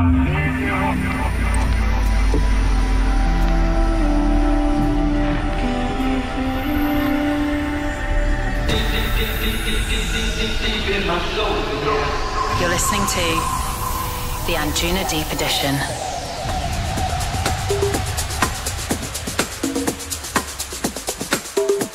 You're listening to the Anjunadeep Edition.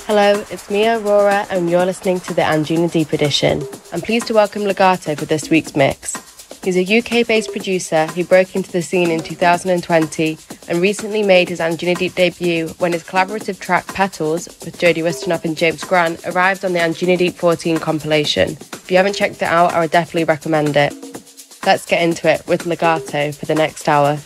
Hello, it's me, Aurora, and you're listening to the Anjunadeep Edition. I'm pleased to welcome Legato for this week's mix. He's a UK based producer who broke into the scene in 2020 and recently made his Anjunadeep debut when his collaborative track Petals with Jody Wisternoff and James Grant arrived on the Anjunadeep 14 compilation. If you haven't checked it out, I would definitely recommend it. Let's get into it with Legato for the next hour.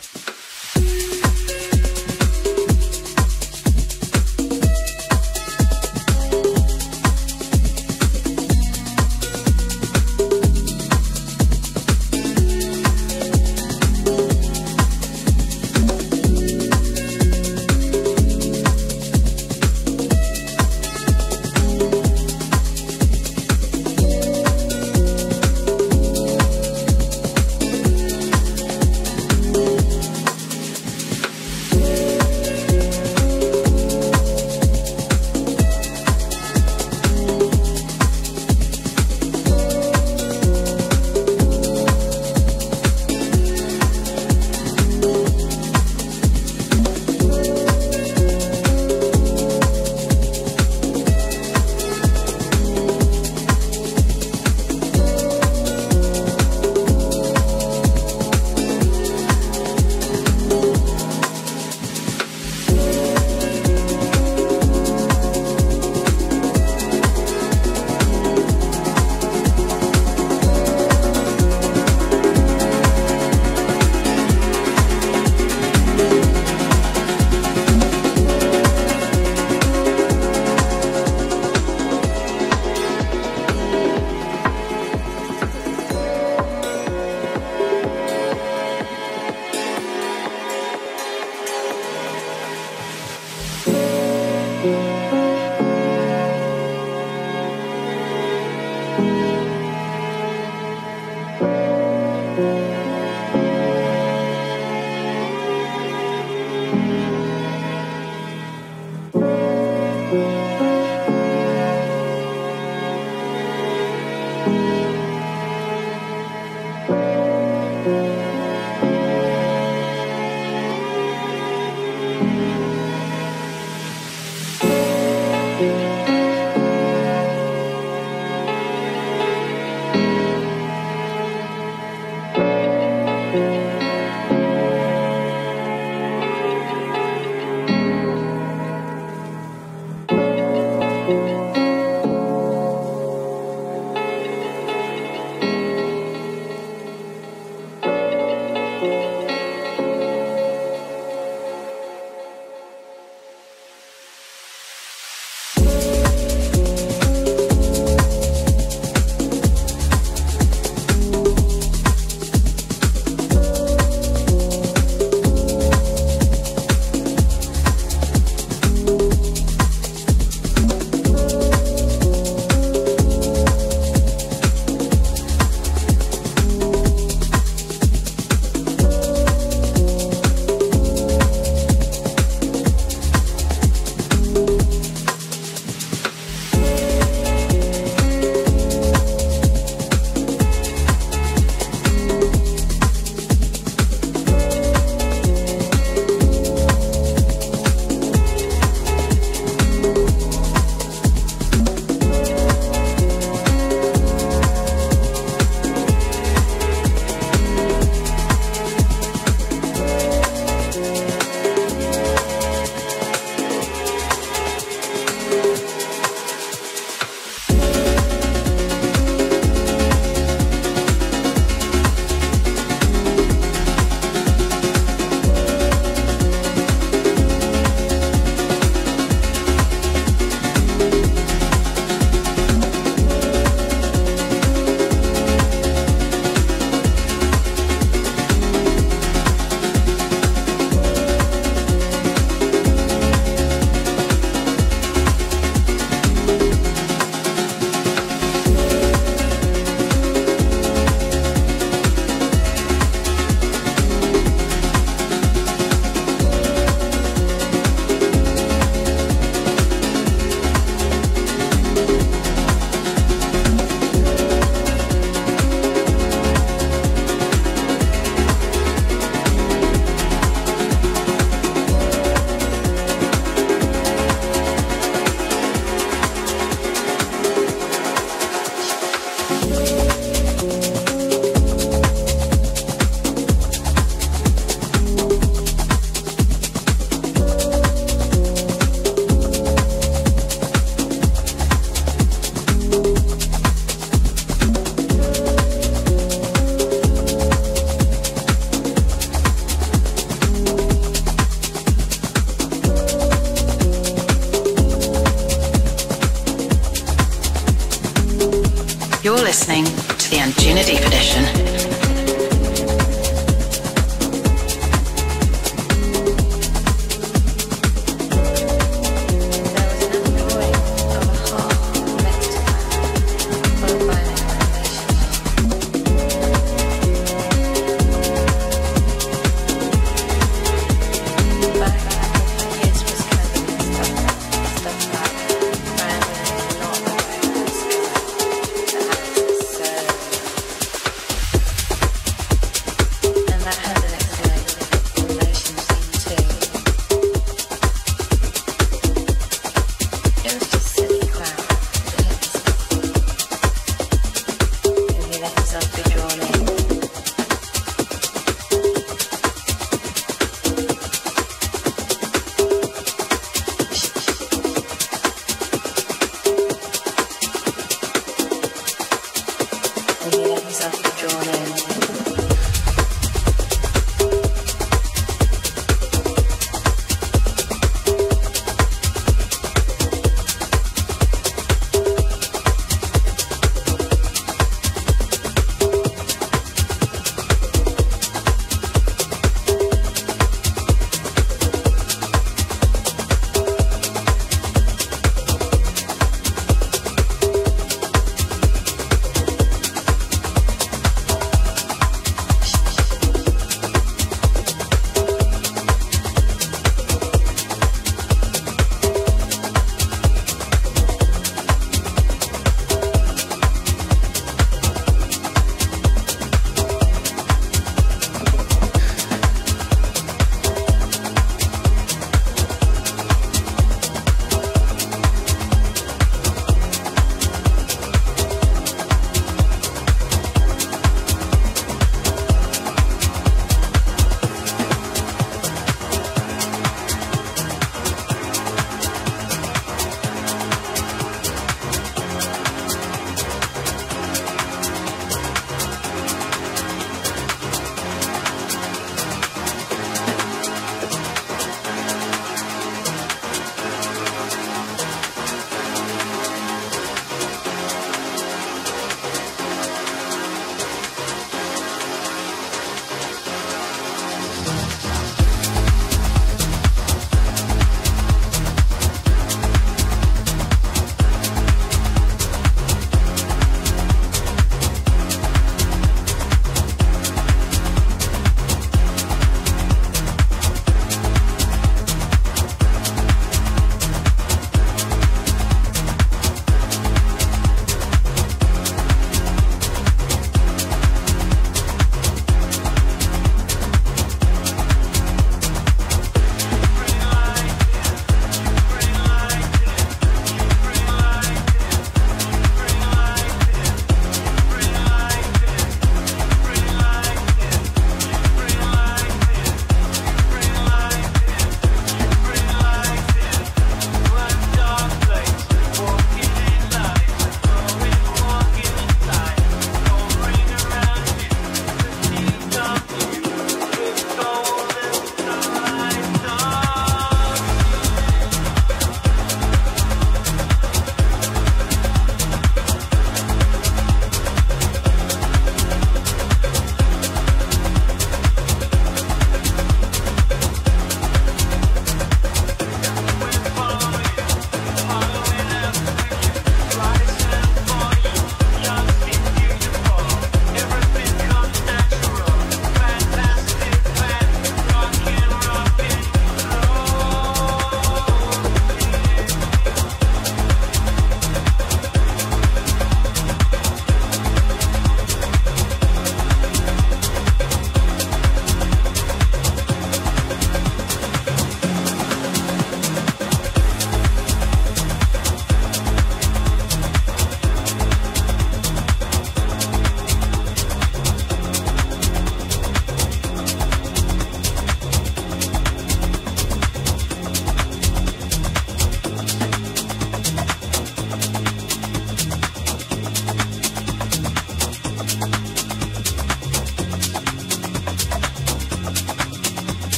Listening to the Anjunadeep Edition.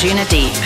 Deep.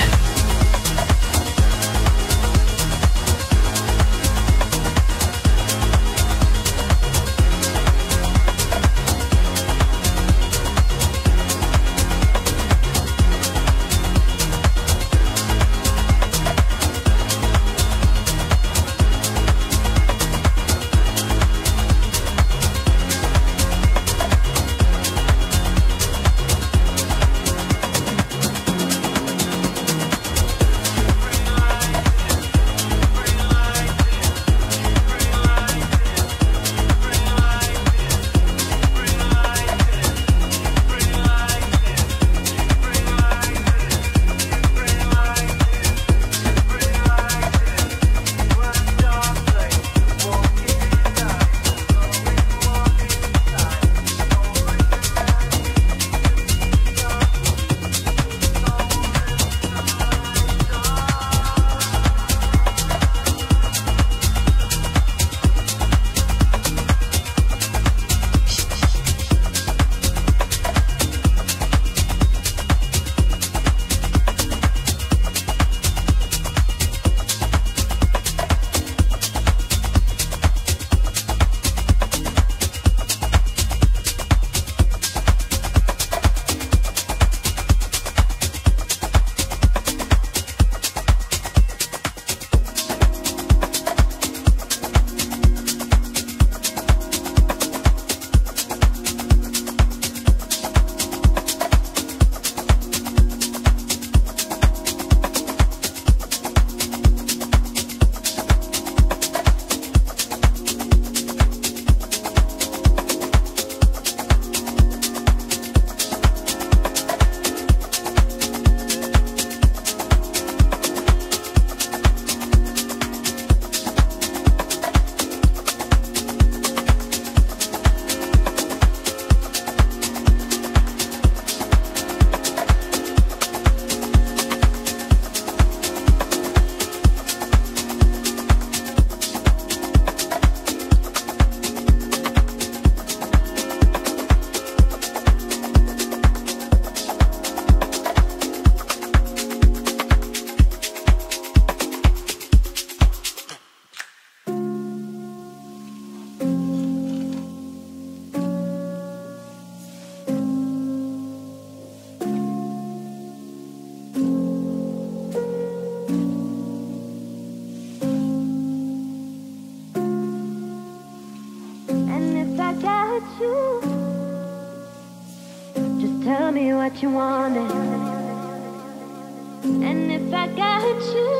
And if I got you,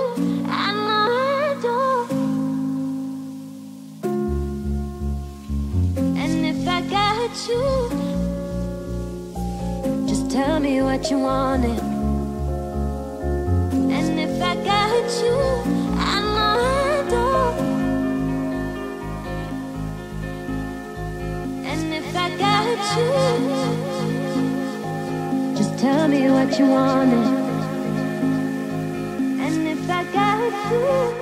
I know I don't. And if I got you, just tell me what you wanted. And if I got you, I know I don't. And if I got you, just tell me what you wanted. Ooh.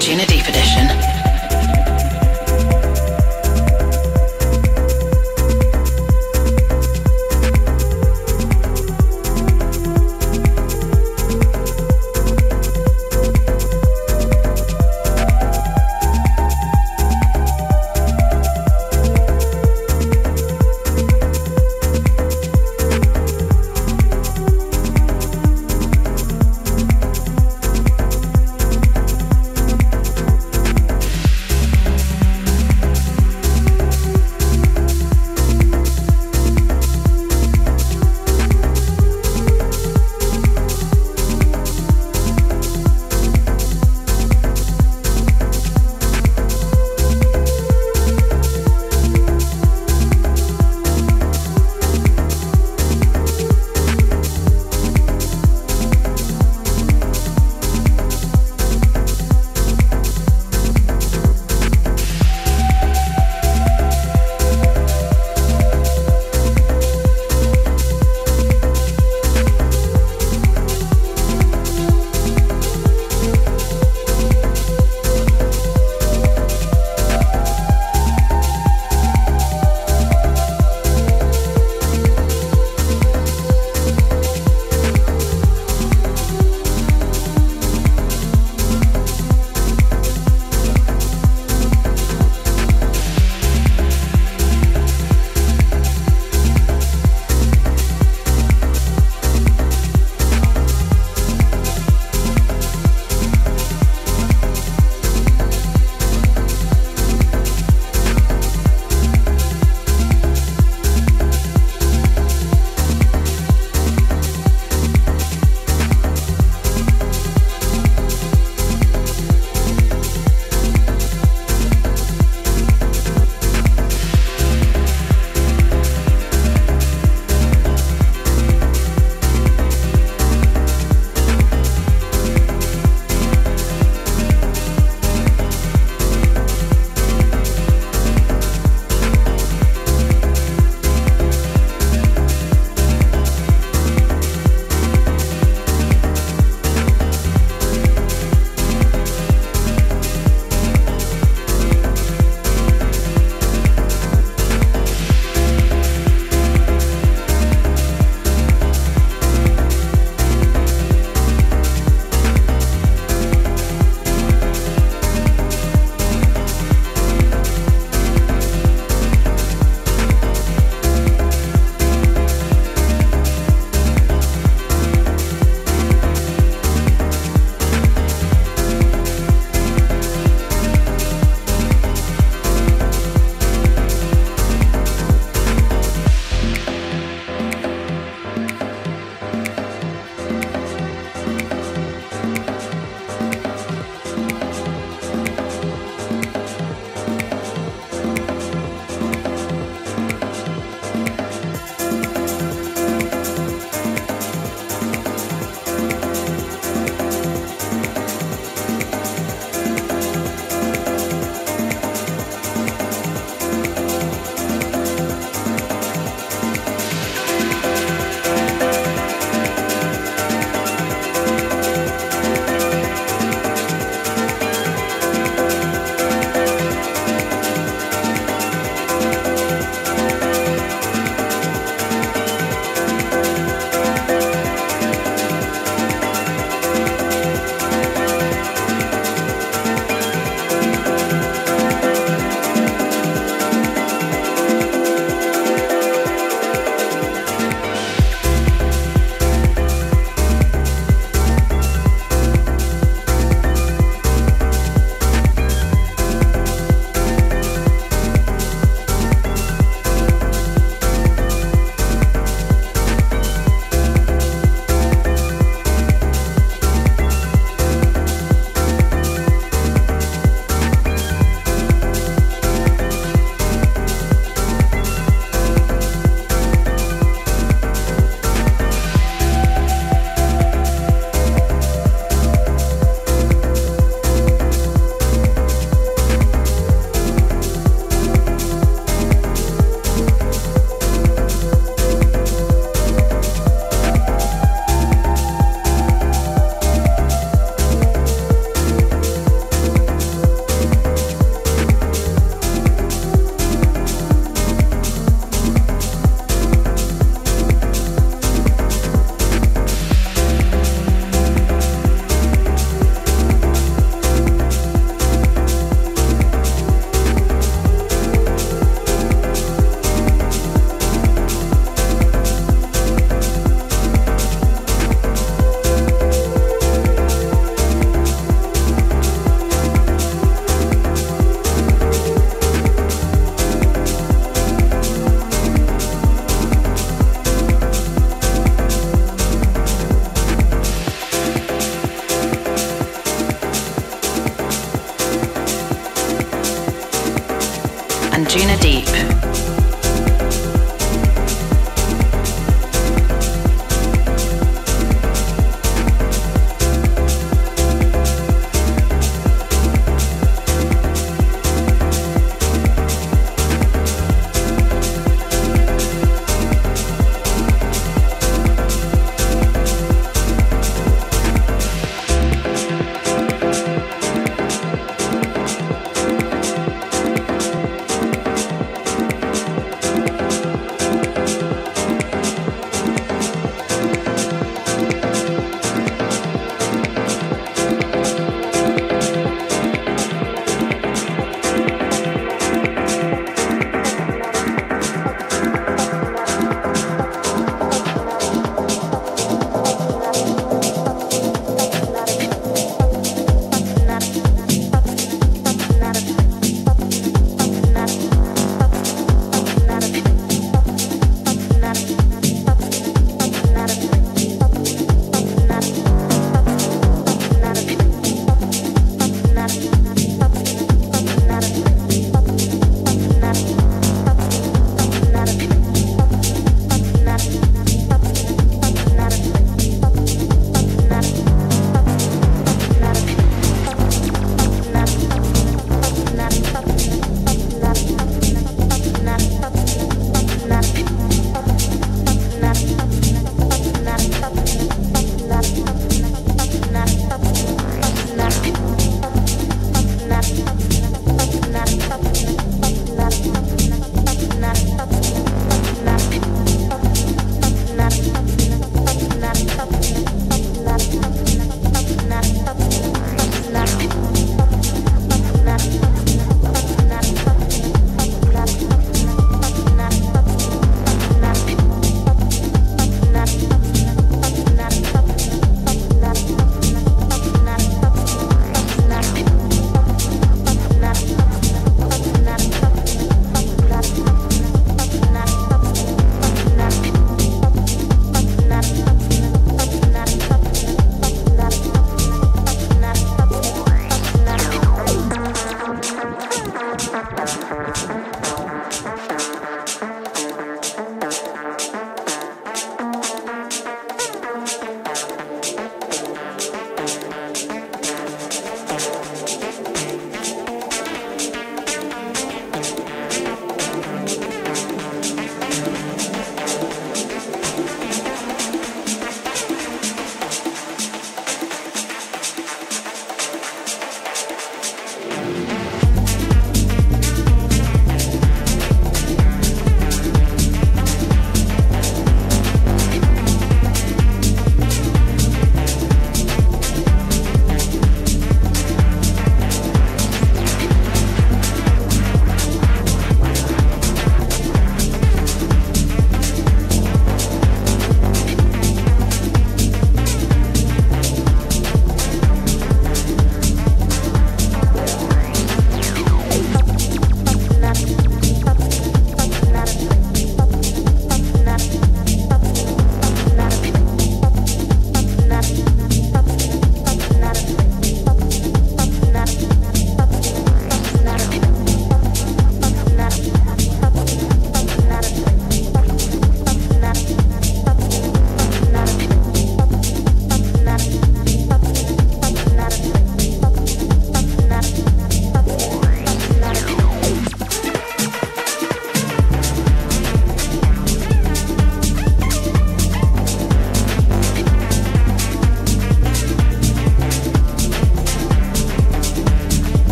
To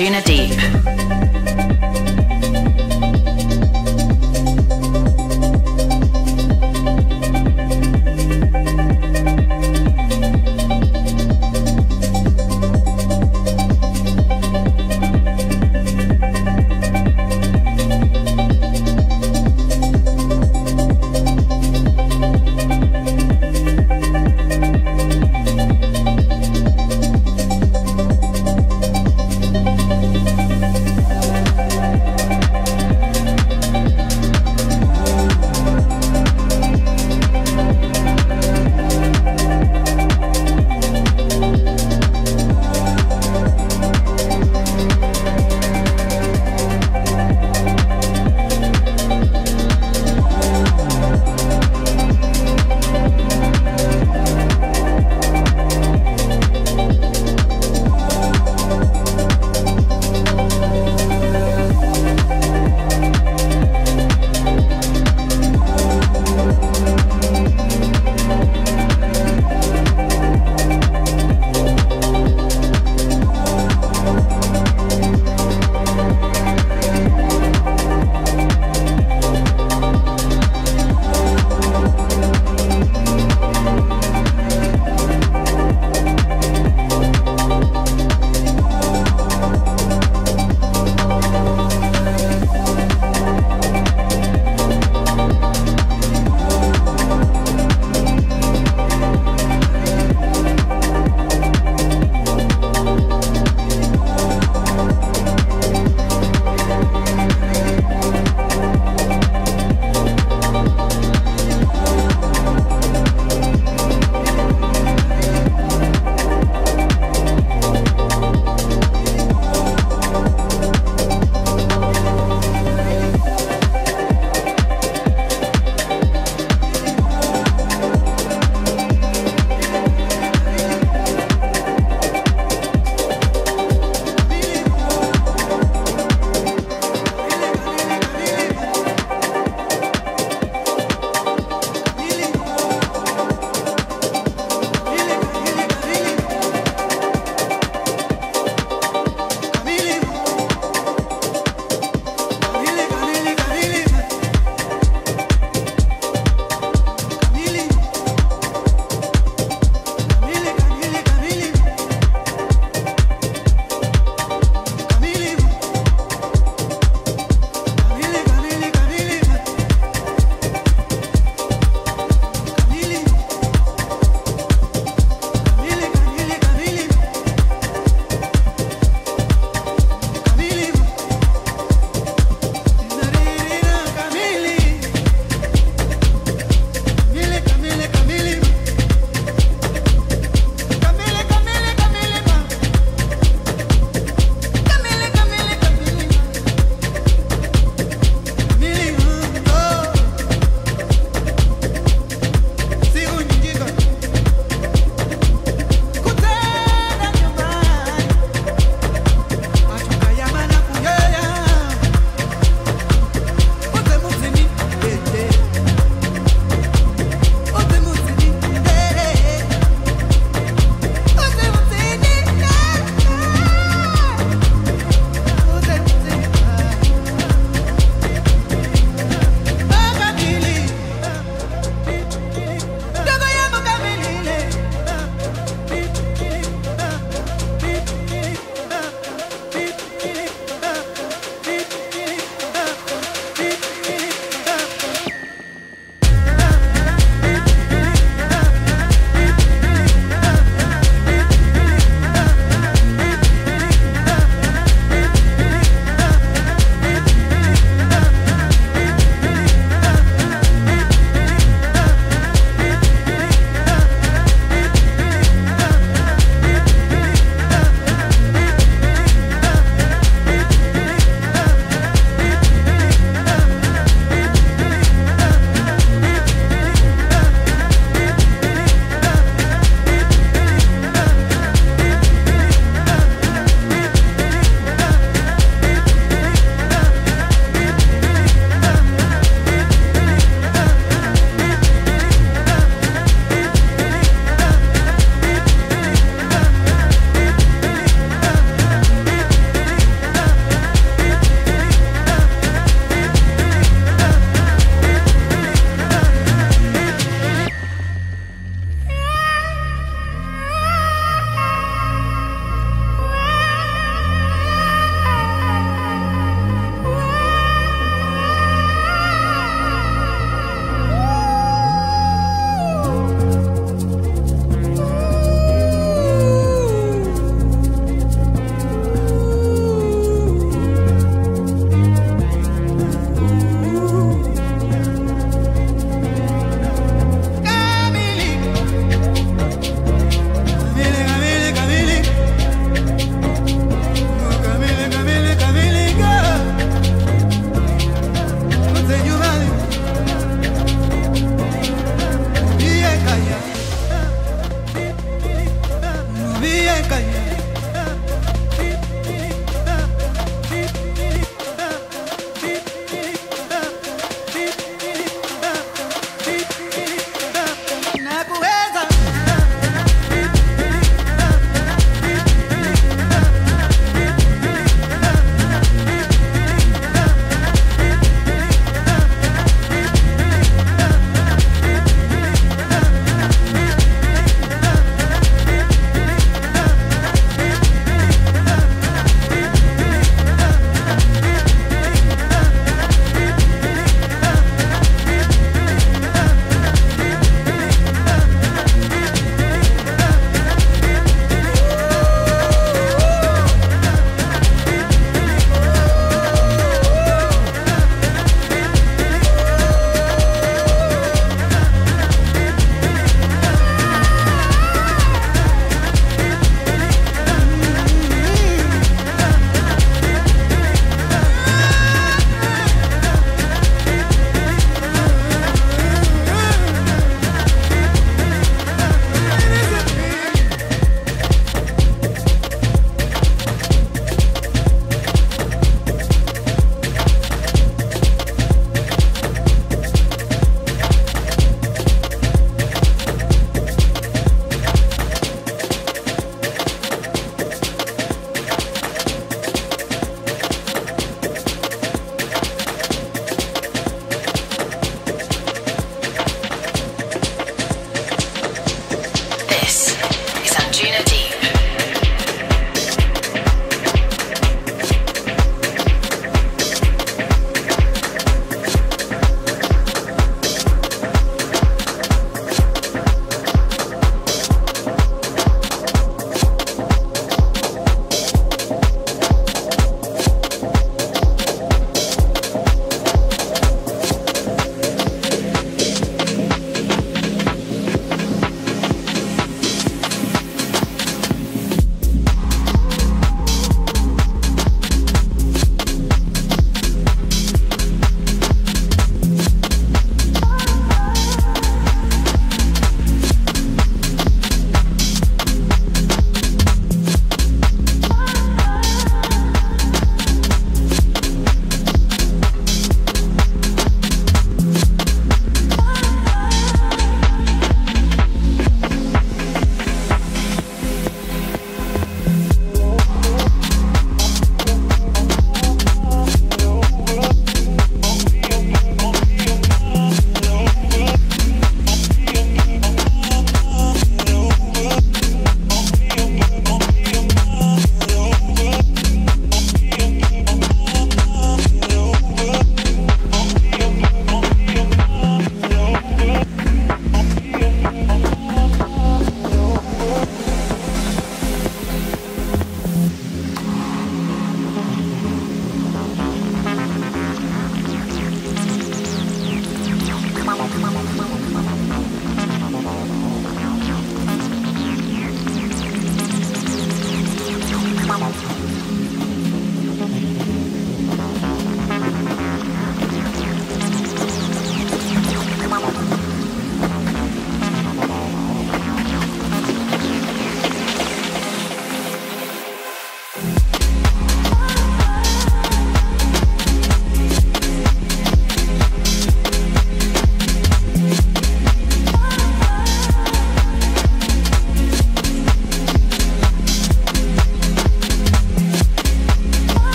Anjunadeep.